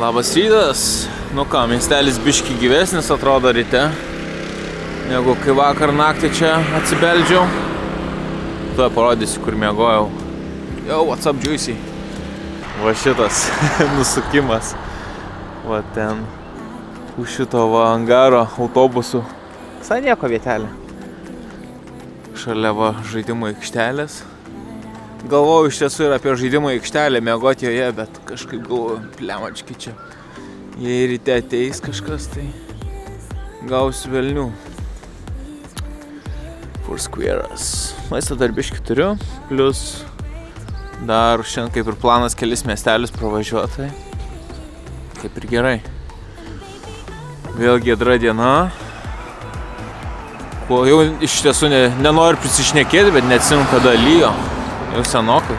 Labas rytas. Nu ką, miestelis biški gyvesnis atrodo ryte, negu kai vakar naktį čia atsibeldžiau. Tuo parodysiu, kur mėgojau. Jau, what's up, juicy? Va šitas nusukimas. Va ten. Už šito va angaro autobusų. Visai nieko vietelė. Šalia va žaidimo aikštelės. Galvoju iš tiesų ir apie žaidimo aikštelę, mėgoti joje, bet kažkaip galvoju, plemački čia. Jei ryte ateis kažkas, tai gausiu velnių. Foursquare'as. Maisto darbiškį turiu, plus dar šiandien kaip ir planas kelis miestelius pravažiuoti. Kaip ir gerai. Vėl giedra diena. Kuo jau iš tiesų ne, nenoriu prisišnekėti, bet neatsimenu, kada lyjo. Jau senokai.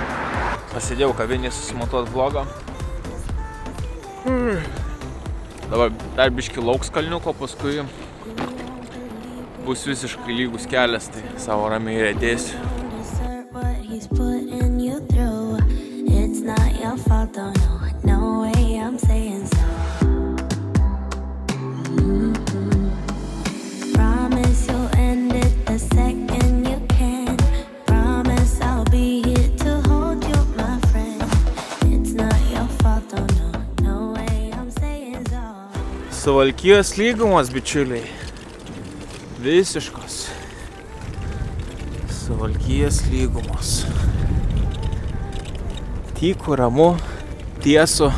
Pasidėjau kavinį susimatuot vlogą. Dabar dar biški lauks kalniuko, paskui bus visiškai lygus kelias, tai savo ramiai through. It's not your fault, don't know. No way Suvalkijos lygumos, bičiuliai. Visiškos. Suvalkijos lygumos. Tyku, ramu, tiesu.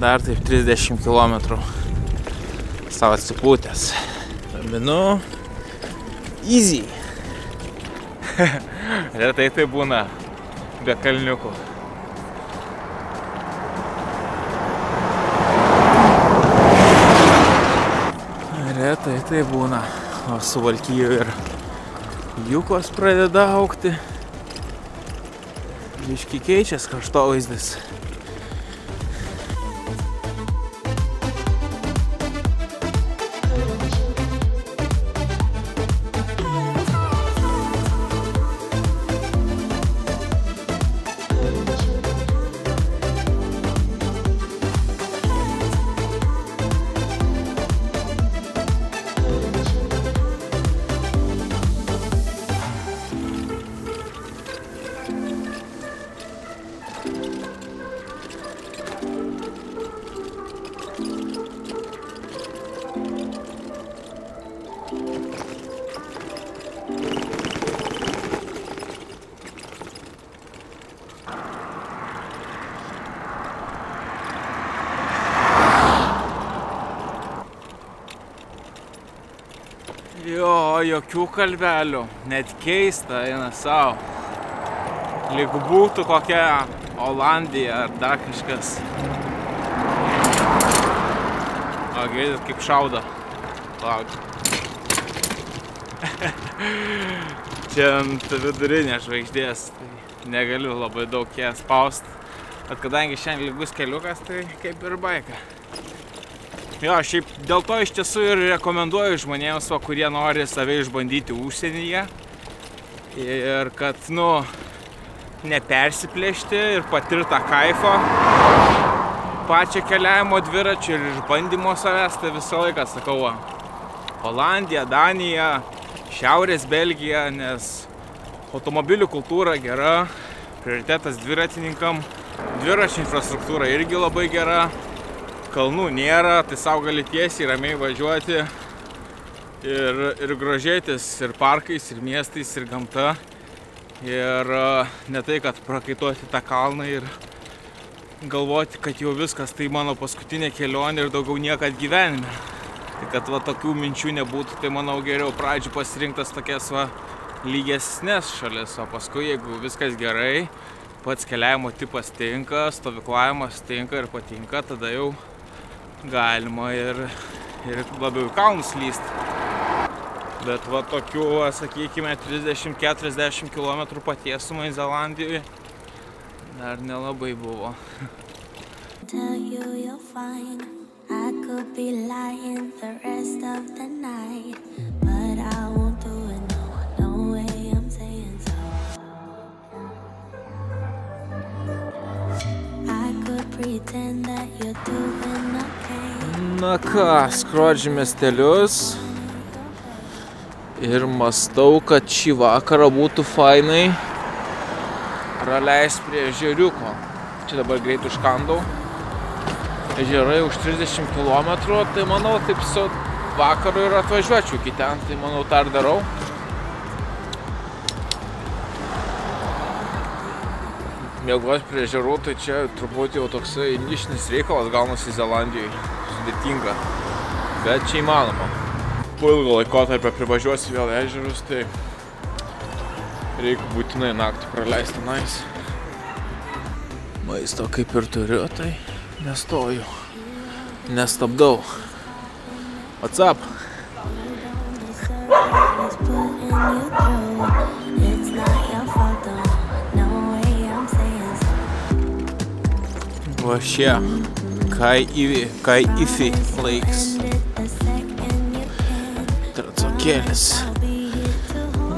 Dar taip 30 km. Savo atsipūtęs. Raminu. Easy. Retai tai būna be kalniukų. Retai tai būna. O suvalkyju ir jukos pradeda aukti. Biški keičias kraštovaizdis. Jo, jokių kalbelių. Net keista eina savo. Lyg būtų kokia Olandija ar dar kažkas. O, girdit, kaip šauda. Lauk. Čia ant vidurinės žvaigždės. Tai negaliu labai daug ją spaust. Bet kadangi šiandien lygus keliukas, tai kaip ir baika. Jo, šiaip dėl to iš tiesų ir rekomenduoju žmonėms, va, kurie nori save išbandyti užsienyje. Ir kad, nu, nepersiplėšti ir patirti tą kaifą pačią keliavimo dviračių ir išbandymo savęs, tai visą laiką sakau, Olandija, Danija, Šiaurės Belgija, nes automobilių kultūra gera, prioritetas dviratininkam, dviračių infrastruktūra irgi labai gera, kalnų nėra, tai savo gali tiesiai ramiai važiuoti ir, ir grožėtis ir parkais, ir miestais, ir gamta. Ir a, ne tai, kad prakaituoti tą kalną ir galvoti, kad jau viskas, tai mano paskutinė kelionė ir daugiau niekad gyvenime. Tai kad va tokių minčių nebūtų, tai manau geriau pradžių pasirinktas tokias va lygesnės šalis, o paskui jeigu viskas gerai, pats keliavimo tipas tinka, stovyklavimas tinka ir patinka, tada jau galima ir, ir labiau į kalnus lysti. Bet va tokių, sakykime, 30-40 km patiesumai Zelandijoje dar nelabai buvo. Tell you you're fine. I could be lying the rest of the night, Na ką, skrodžiu miestelius ir mastau, kad šį vakarą būtų fainai praleist prie ežeriuko. Čia dabar greit užkandau. Ežerai už 30 km, tai manau taip su vakaru ir atvažiuočiau iki ten, tai manau tą ir darau. Mėgos prie ežerų, tai čia turbūt jau toksai nišinis reikalas gaunasi Zelandijoje. Sudėtinga. Bet čia įmanoma. Po ilgo laikotarpio privažiuosi vėl ežerus, tai reikia būtinai naktį praleisti tenais. Maisto kaip ir turiu, tai nestoju. Nestabdau. What's up? It's putting the second you can. Tracokėlis.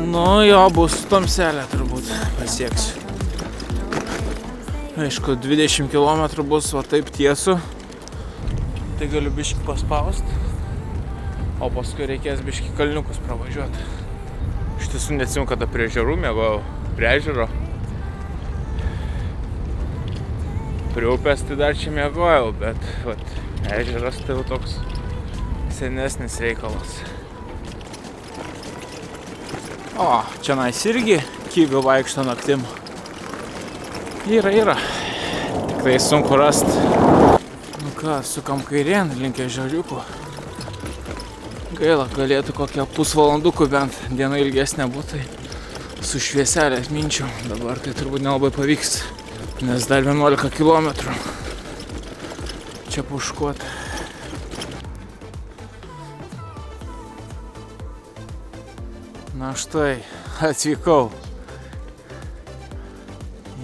Nu jo, bus tamselė turbūt pasieksiu. Aišku, 20 km bus va taip tiesu. Tai galiu biški paspaust. O paskui reikės biški kalniukus pravažiuoti. Iš tiesų neatsimenu, kada prie ežerų mėgojau. Prie ežero. Prie upės tai dar čia mėgojau, bet vat, ežeras tai jau toks senesnis reikalas. O, čia nais irgi kyvių vaikšto naktim. Yra, yra. Tikrai sunku rast. Nu ką, sukam kairien, link ežeriukų. Gaila, galėtų kokią pusvalandukų bent diena ilgesnė būtų. tai Su švieselė atminčiau. Dabar tai turbūt nelabai pavyks. Nes dar 11 km. Čia puškuoti. Na štai, atvykau.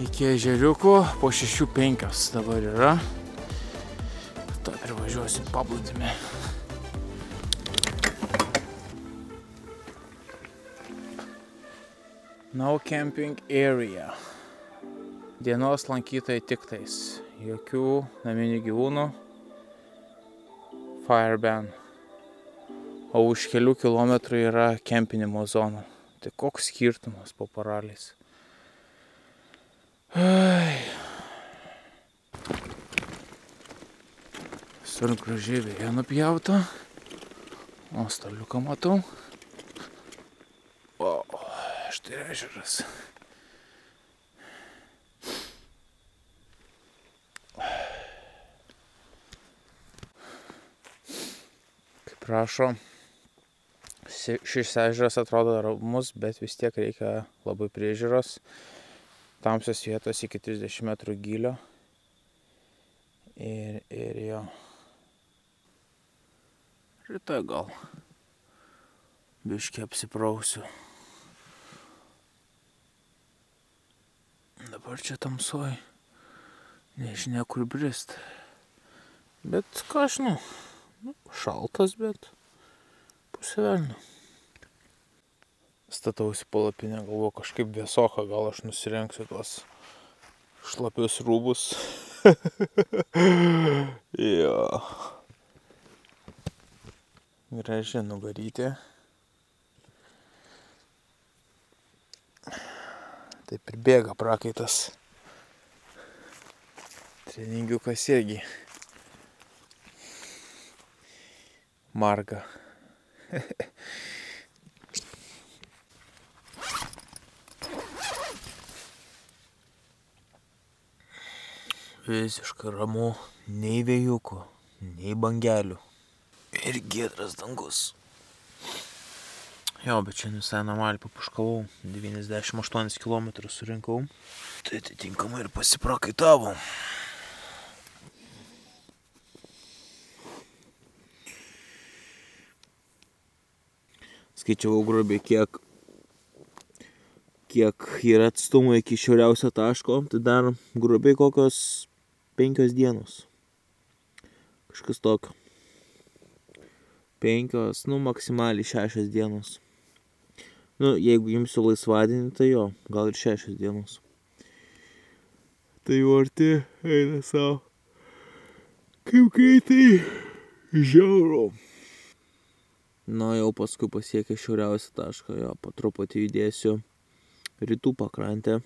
Iki ežeriukų po 6.5 dabar yra. To privažiuosiu paplūdimi. No camping area. Dienos lankytojai tik tais. Jokių naminių gyvūnų. Fire ban. O už kelių kilometrų yra kempinimo zona. Tai koks skirtumas po paraliais. Ai. Sur gražiai vėja nupjauta. O staliuką matau. O, štai ežeras. Rašo, šis ežeras atrodo ramus, bet vis tiek reikia labai priežiūros. Tamsios vietos iki 30 metrų gylio. Ir, ir jo. Rytoj gal. Biškiai apsiprausiu. Dabar čia tamsoj. Nežinia kur brist. Bet ką aš žinau. Nu, šaltas, bet pusė velnio. Statausi palapinę, galvoju kažkaip vėsoka, gal aš nusirenksiu tuos šlapius rūbus. jo. Graži nugarytė. Taip ir bėga prakaitas. Treningiukas irgi. Marga. Visiškai ramu, nei vėjukų, nei bangelių. Ir giedras dangus. Jo, bet čia visai normaliai papuškavau, 98 km surinkau. Tai atitinkamai ir pasiprakaitavau. Skaičiavau grubiai, kiek, kiek yra atstumo iki šiauriausio taško, tai dar grubiai kokios penkios dienos. Kažkas tokio. Penkios, nu maksimaliai šešios dienos. Nu, jeigu imsiu laisvadienį, tai jo, gal ir šešios dienos. Tai jau arti eina savo. Kaip greitai. Žiauru. Na, jau paskui pasiekė šiauriausią tašką, jo, po truputį judėsiu rytų pakrantę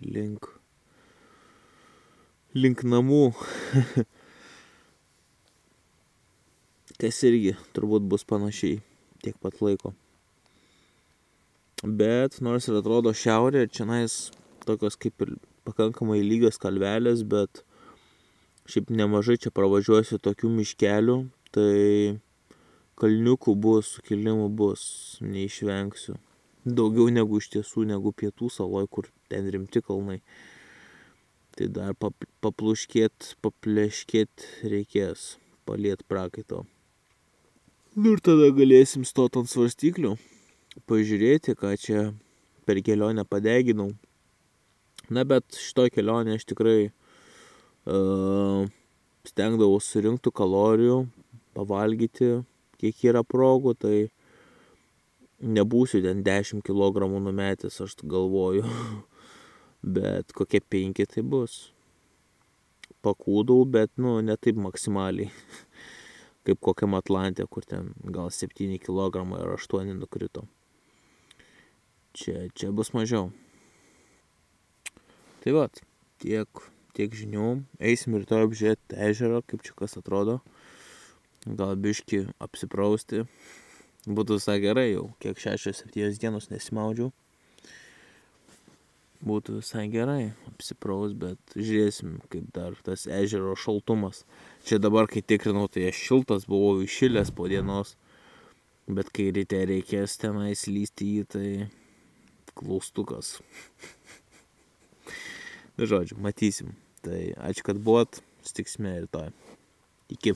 link, link namų. Kas irgi turbūt bus panašiai tiek pat laiko. Bet nors ir atrodo šiaurė, čia nais tokios kaip ir pakankamai lygios kalvelės, bet šiaip nemažai čia pravažiuosiu tokių miškelių, tai kalniukų bus, sukilimų bus, neišvengsiu. Daugiau negu iš tiesų, negu pietų saloj, kur ten rimti kalnai. Tai dar pap, papluškėt, papleškėt reikės, paliet prakaito. Nu ir tada galėsim stot ant svarstyklių, pažiūrėti, ką čia per kelionę padeginau. Na bet šitoj kelionė aš tikrai uh, stengdavau surinktų kalorijų, pavalgyti, kiek yra progų, tai nebūsiu ten 10 kg numetęs, aš galvoju, bet kokie 5 tai bus. Pakūdau, bet, nu, ne taip maksimaliai, kaip kokiam Atlantė, kur ten gal 7 kg ir 8 nukrito. Čia, čia bus mažiau. Tai va, tiek, tiek žinių. Eisim rytoj apžiūrėti ežerą, kaip čia kas atrodo gal biški apsiprausti. Būtų visai gerai jau, kiek 6-7 dienos nesimaudžiau. Būtų visai gerai apsipraus, bet žiūrėsim, kaip dar tas ežero šaltumas. Čia dabar, kai tikrinau, tai aš šiltas buvau iššilęs po dienos, bet kai ryte reikės tenais lysti jį, tai klaustukas. Na žodžiu, matysim. Tai ačiū, kad buvot, stiksime rytoj. Iki.